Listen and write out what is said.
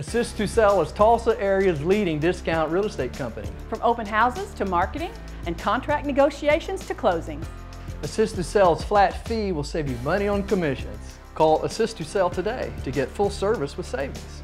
Assist to Sell is Tulsa area's leading discount real estate company. From open houses to marketing and contract negotiations to closings. Assist to Sell's flat fee will save you money on commissions. Call Assist to Sell today to get full service with savings.